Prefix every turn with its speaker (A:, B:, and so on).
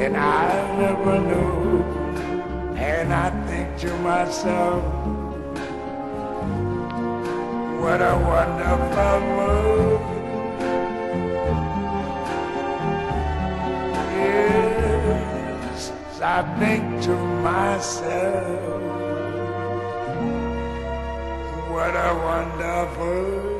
A: than I ever knew. And I think to myself, what a wonderful world. Yes, I think to myself, what a wonderful